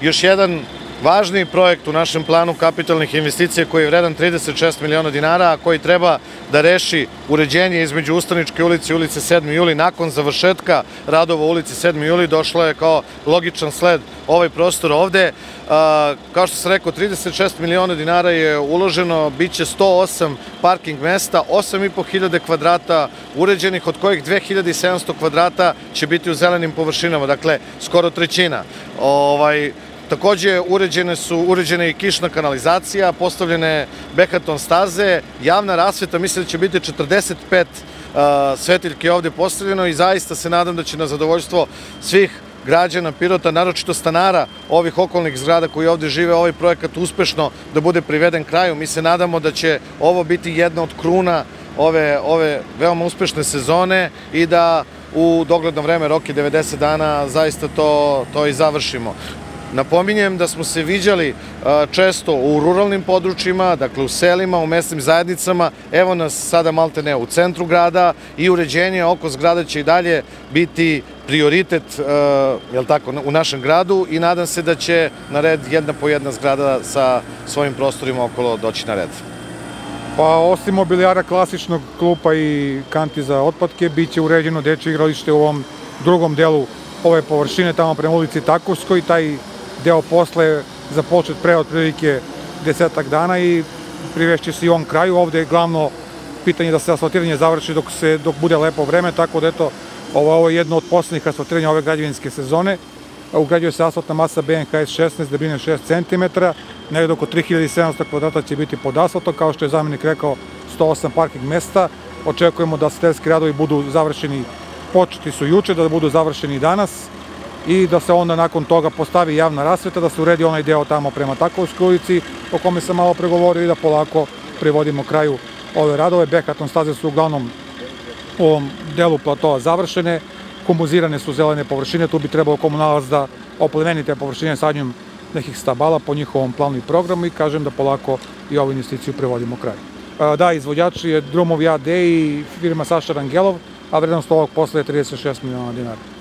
još jedan važni projekt u našem planu kapitalnih investicija koji je vredan 36 miliona dinara, a koji treba da reši uređenje između Ustaničke ulice i ulice 7. juli. Nakon završetka radova u ulici 7. juli došlo je kao logičan sled ovaj prostor ovde. Kao što sam rekao, 36 miliona dinara je uloženo, bit će 108 parking mesta, 8.500 kvadrata uređenih, od kojih 2700 kvadrata će biti u zelenim površinama, dakle skoro trećina. Ovaj, Takođe, uređene su uređene i kišna kanalizacija, postavljene behaton staze, javna rasveta, mislim da će biti 45 svetiljke ovde postavljeno i zaista se nadam da će na zadovoljstvo svih građana Pirota, naročito stanara ovih okolnih zgrada koji ovde žive, ovaj projekat uspešno da bude priveden kraju. Mi se nadamo da će ovo biti jedna od kruna ove, ove veoma uspešne sezone i da u dogledno vreme, roki 90 dana, zaista to, to i završimo. Napominjem da smo se viđali često u ruralnim područjima, dakle u selima, u mesnim zajednicama. Evo nas sada malte ne u centru grada i uređenje oko zgrada će i dalje biti prioritet jel tako, u našem gradu i nadam se da će na red jedna po jedna zgrada sa svojim prostorima okolo doći na red. Pa osim mobilijara klasičnog klupa i kanti za otpadke, bit će uređeno dečje igralište u ovom drugom delu ove površine, tamo prema ulici Takovskoj, taj deo posle započet pre otprilike desetak dana i privešće se i on kraju. Ovde je glavno pitanje da se asfaltiranje završi dok, se, dok bude lepo vreme, tako da eto, ovo, ovo je jedno od poslednjih asfaltiranja ove građevinske sezone. Ugrađuje se asfaltna masa BNKS 16, debljine 6 cm, negde oko 3700 kvadrata će biti pod asfaltom, kao što je zamenik rekao, 108 parking mesta. Očekujemo da stelski radovi budu završeni, početi su juče, da budu završeni danas i da se onda nakon toga postavi javna rasveta, da se uredi onaj deo tamo prema Takovskoj ulici, o kome sam malo pregovorio i da polako privodimo kraju ove radove. Bekaton staze su uglavnom u ovom delu platoa završene, kumuzirane su zelene površine, tu bi trebao komunalac da oplemeni te površine sadnjom nekih stabala po njihovom planu i programu i kažem da polako i ovu investiciju prevodimo kraju. Da, izvođač je Drumovi AD i firma Saša Rangelov, a vrednost ovog posla je 36 miliona dinara.